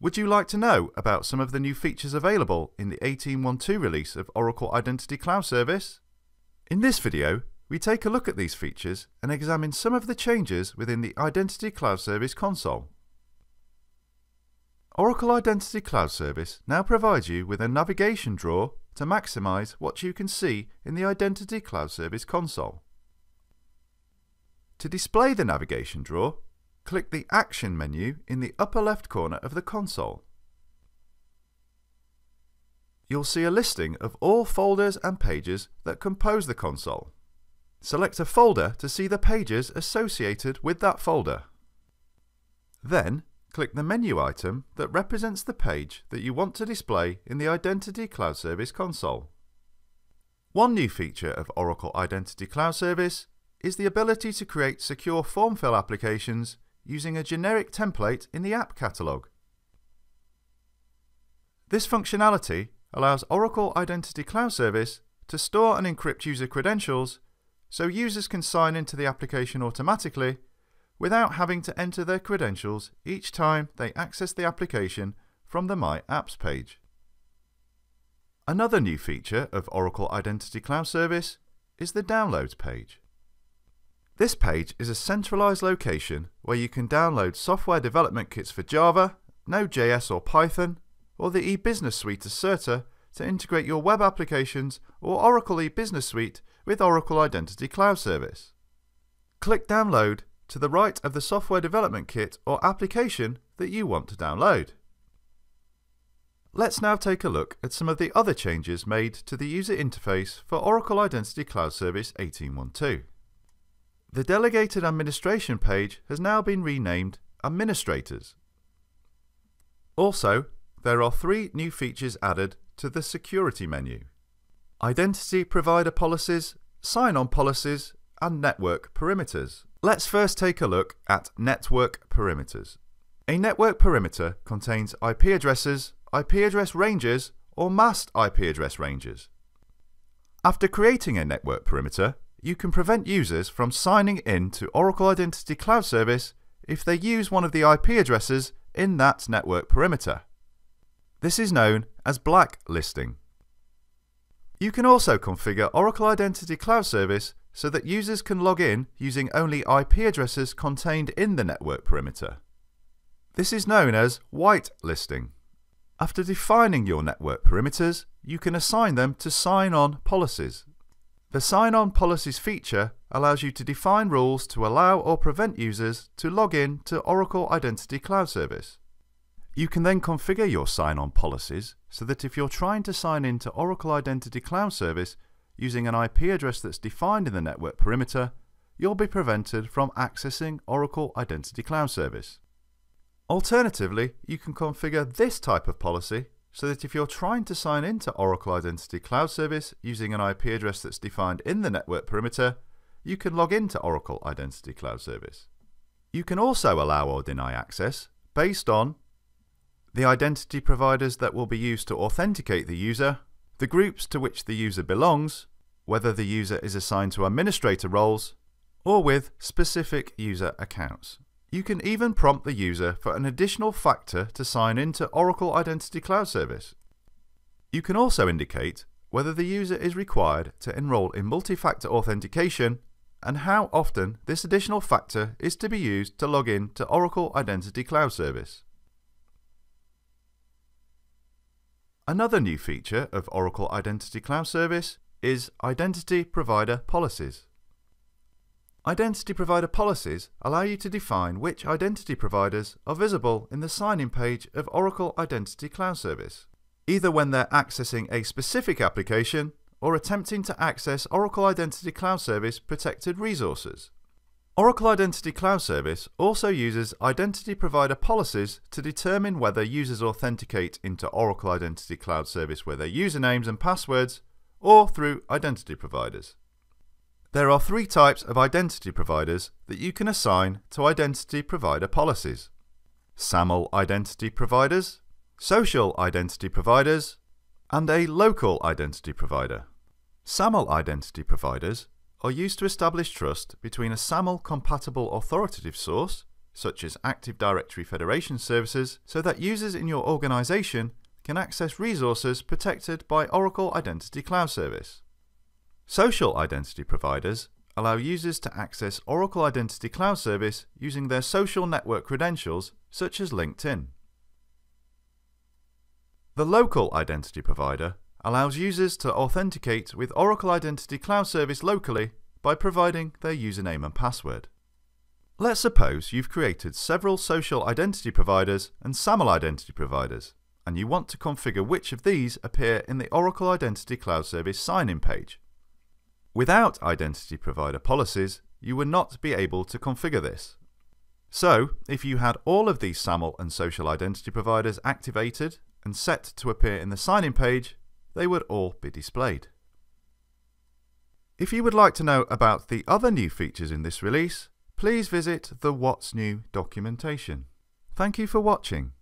Would you like to know about some of the new features available in the 18.1.2 release of Oracle Identity Cloud Service? In this video, we take a look at these features and examine some of the changes within the Identity Cloud Service console. Oracle Identity Cloud Service now provides you with a navigation drawer to maximize what you can see in the Identity Cloud Service console. To display the navigation drawer, click the Action menu in the upper left corner of the console. You'll see a listing of all folders and pages that compose the console. Select a folder to see the pages associated with that folder. Then, click the menu item that represents the page that you want to display in the Identity Cloud Service console. One new feature of Oracle Identity Cloud Service is the ability to create secure form fill applications using a generic template in the app catalog. This functionality allows Oracle Identity Cloud Service to store and encrypt user credentials so users can sign into the application automatically without having to enter their credentials each time they access the application from the My Apps page. Another new feature of Oracle Identity Cloud Service is the Downloads page. This page is a centralized location where you can download software development kits for Java, Node.js or Python, or the eBusiness Suite Asserter to integrate your web applications or Oracle eBusiness Suite with Oracle Identity Cloud Service. Click Download to the right of the software development kit or application that you want to download. Let's now take a look at some of the other changes made to the user interface for Oracle Identity Cloud Service 18.1.2. The Delegated Administration page has now been renamed Administrators. Also, there are three new features added to the Security menu. Identity Provider Policies, Sign-on Policies, and Network Perimeters. Let's first take a look at Network Perimeters. A network perimeter contains IP addresses, IP address ranges, or masked IP address ranges. After creating a network perimeter, you can prevent users from signing in to Oracle Identity Cloud Service if they use one of the IP addresses in that network perimeter. This is known as blacklisting. You can also configure Oracle Identity Cloud Service so that users can log in using only IP addresses contained in the network perimeter. This is known as whitelisting. After defining your network perimeters, you can assign them to sign-on policies. The Sign-On Policies feature allows you to define rules to allow or prevent users to log in to Oracle Identity Cloud Service. You can then configure your sign-on policies so that if you're trying to sign in to Oracle Identity Cloud Service using an IP address that's defined in the network perimeter, you'll be prevented from accessing Oracle Identity Cloud Service. Alternatively, you can configure this type of policy so that if you're trying to sign into Oracle Identity Cloud Service using an IP address that's defined in the network perimeter, you can log into Oracle Identity Cloud Service. You can also allow or deny access based on the identity providers that will be used to authenticate the user, the groups to which the user belongs, whether the user is assigned to administrator roles, or with specific user accounts. You can even prompt the user for an additional factor to sign into Oracle Identity Cloud Service. You can also indicate whether the user is required to enroll in multi-factor authentication and how often this additional factor is to be used to log in to Oracle Identity Cloud Service. Another new feature of Oracle Identity Cloud Service is Identity Provider Policies. Identity provider policies allow you to define which identity providers are visible in the sign-in page of Oracle Identity Cloud Service, either when they're accessing a specific application or attempting to access Oracle Identity Cloud Service protected resources. Oracle Identity Cloud Service also uses identity provider policies to determine whether users authenticate into Oracle Identity Cloud Service with their usernames and passwords or through identity providers. There are three types of identity providers that you can assign to identity provider policies. SAML identity providers, social identity providers, and a local identity provider. SAML identity providers are used to establish trust between a SAML compatible authoritative source, such as Active Directory Federation services, so that users in your organization can access resources protected by Oracle Identity Cloud Service. Social identity providers allow users to access Oracle Identity Cloud Service using their social network credentials, such as LinkedIn. The local identity provider allows users to authenticate with Oracle Identity Cloud Service locally by providing their username and password. Let's suppose you've created several social identity providers and SAML identity providers, and you want to configure which of these appear in the Oracle Identity Cloud Service sign-in page. Without identity provider policies, you would not be able to configure this. So, if you had all of these SAML and social identity providers activated and set to appear in the sign-in page, they would all be displayed. If you would like to know about the other new features in this release, please visit the What's New documentation. Thank you for watching.